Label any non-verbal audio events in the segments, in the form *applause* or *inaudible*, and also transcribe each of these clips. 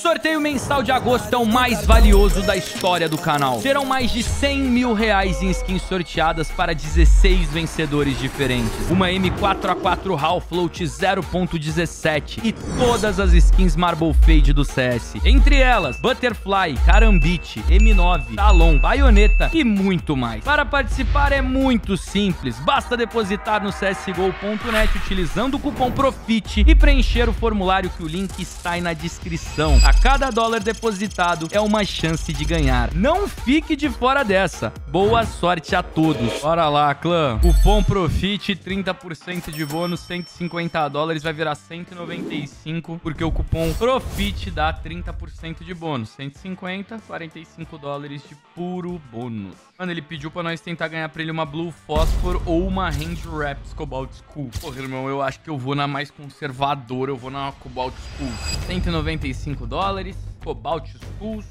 sorteio mensal de agosto é o mais valioso da história do canal. Serão mais de 100 mil reais em skins sorteadas para 16 vencedores diferentes. Uma M4A4 HAL Float 0.17 e todas as skins Marble Fade do CS. Entre elas, Butterfly, Karambit, M9, Talon, Baioneta e muito mais. Para participar é muito simples, basta depositar no csgo.net utilizando o cupom PROFIT e preencher o formulário que o link está aí na descrição. A cada dólar depositado é uma chance de ganhar. Não fique de fora dessa. Boa sorte a todos. Bora lá, clã. Cupom PROFIT, 30% de bônus, 150 dólares, vai virar 195, porque o cupom PROFIT dá 30% de bônus. 150, 45 dólares de puro bônus. Mano, ele pediu pra nós tentar ganhar pra ele uma Blue Phosphor ou uma Range Raps Cobalt School. Porra, irmão, eu acho que eu vou na mais conservadora. Eu vou na Cobalt School. 195 dólares. Cobalt Schools.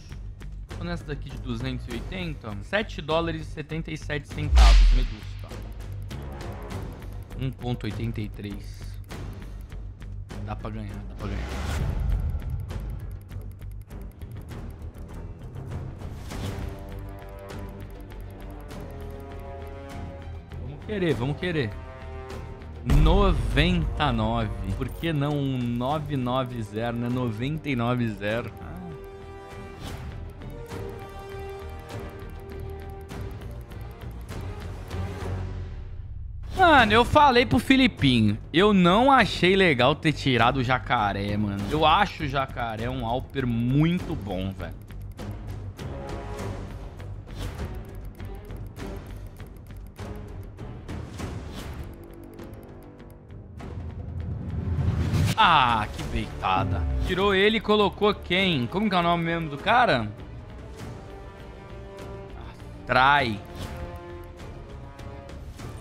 Tô nessa daqui de 280. 7 dólares e 77 centavos. Medusa. 1.83. Dá pra ganhar, dá pra ganhar. Vamos querer, vamos querer. 99. Por que não um 990, né? 990. Ah. Mano, eu falei pro Filipinho, eu não achei legal ter tirado o jacaré, mano. Eu acho o jacaré um Alper muito bom, velho. Ah, que beitada. Tirou ele e colocou quem? Como que é o nome mesmo do cara? Trai.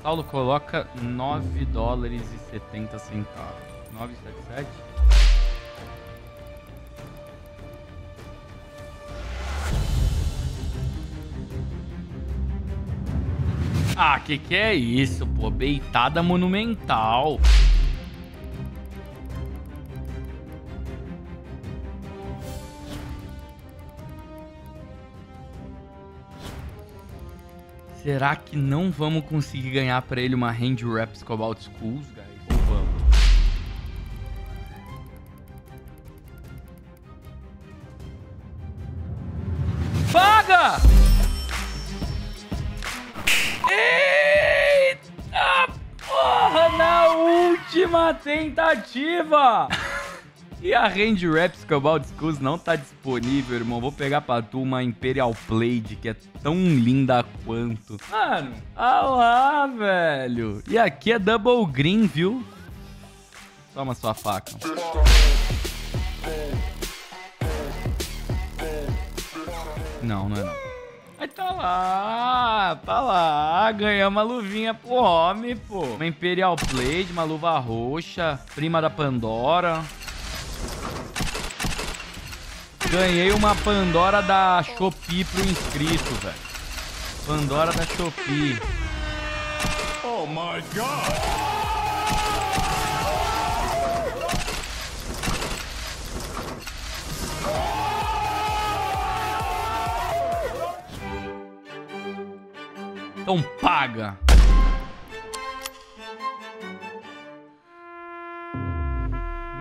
Saulo coloca 9 dólares e 70 centavos. 977? Ah, que que é isso, pô? Beitada monumental. Será que não vamos conseguir ganhar pra ele uma Hand Raps Cobalt Schools, guys? Ou vamos? Paga! Eita porra! Na última tentativa! E a Range Raps Cobalt Schools não tá disponível, irmão. Vou pegar pra tu uma Imperial Blade, que é tão linda quanto. Mano, ah lá, velho. E aqui é Double Green, viu? Toma sua faca. Não, não é não. Aí tá lá, tá lá. Ganhamos uma luvinha pro homem, pô. Uma Imperial Blade, uma luva roxa. Prima da Pandora. Ganhei uma Pandora da Shopee pro inscrito, velho. Pandora da Shopee. Oh my god! Então paga.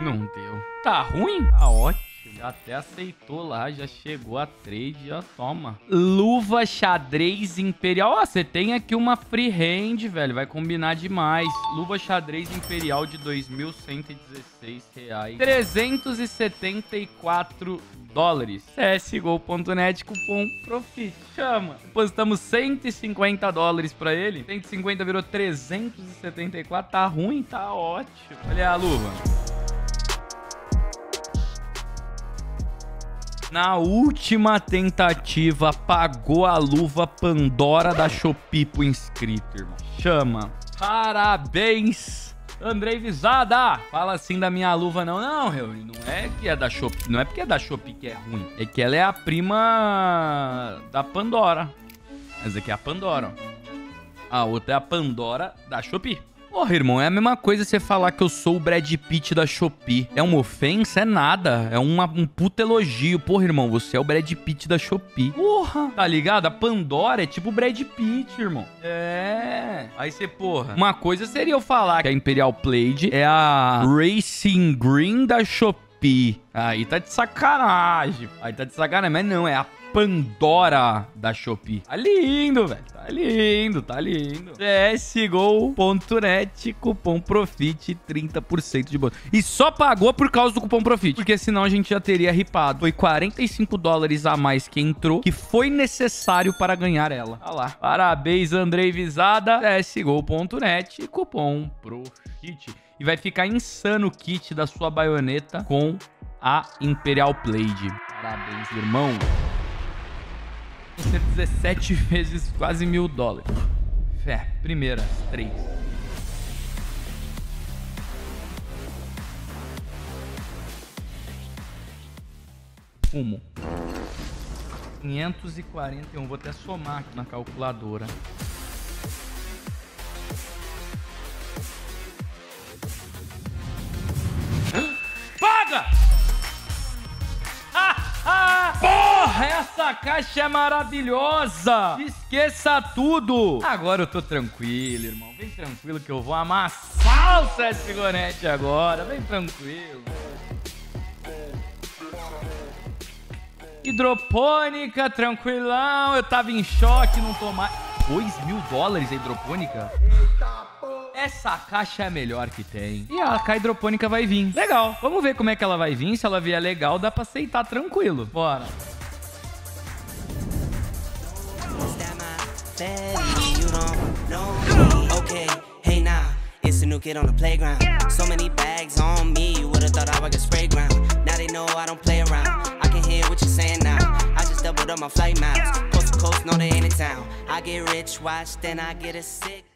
Não deu. Tá ruim? Tá ótimo. Já até aceitou lá, já chegou a trade, já toma. Luva xadrez imperial. Ó, você tem aqui uma free hand, velho. Vai combinar demais. Luva xadrez imperial de 2.116 reais. 374 dólares. CSGO.net, cupom PROFIT. Chama. Depositamos 150 dólares pra ele. 150 virou 374. Tá ruim? Tá ótimo. Olha a luva. Na última tentativa, pagou a luva Pandora da Shopee pro inscrito, irmão. Chama. Parabéns, Andrei Visada. Fala assim da minha luva, não. Não, não é que é da Shopee. Não é porque é da Shopee que é ruim. É que ela é a prima da Pandora. Essa aqui é a Pandora, ó. A outra é a Pandora da Shopee. Porra, irmão, é a mesma coisa você falar que eu sou o Brad Pitt da Shopee. É uma ofensa? É nada. É uma, um puta elogio. Porra, irmão, você é o Brad Pitt da Shopee. Porra, tá ligado? A Pandora é tipo o Brad Pitt, irmão. É. Aí você, porra. Uma coisa seria eu falar que a Imperial Blade é a Racing Green da Shopee. Aí tá de sacanagem. Aí tá de sacanagem. Mas não, é a Pandora da Shopee. Tá lindo, velho. Tá lindo, tá lindo. CSGO.net, cupom PROFIT, 30% de bônus. E só pagou por causa do cupom PROFIT, porque senão a gente já teria ripado. Foi 45 dólares a mais que entrou, que foi necessário para ganhar ela. Olha lá. Parabéns, Andrei Visada, CSGO.net, cupom PROFIT. E vai ficar insano o kit da sua baioneta com a Imperial Blade. Parabéns, irmão. Você 17 *laughs* vezes quase mil dólares. Fé, primeira, três. Fumo. 541. Vou até somar aqui na calculadora. Porra, essa caixa é maravilhosa! Esqueça tudo! Agora eu tô tranquilo, irmão. Vem tranquilo que eu vou amassar o CSGO.net agora. Vem tranquilo. Hidropônica, tranquilão. Eu tava em choque, não tô mais... 2 mil dólares a hidropônica? Essa caixa é a melhor que tem. E a hidropônica vai vir. Legal. Vamos ver como é que ela vai vir. Se ela vier legal, dá pra aceitar tranquilo. Bora. Okay, hey now, it's a new kid on the playground. So many bags on me, you would've thought I was a spray ground. Now they know I don't play around. I can hear what you're saying now. I just doubled up my flight miles. Coast to coast, know they ain't in town. I get rich, watch, then I get a sick.